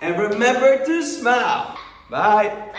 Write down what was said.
And remember to smile. Bye.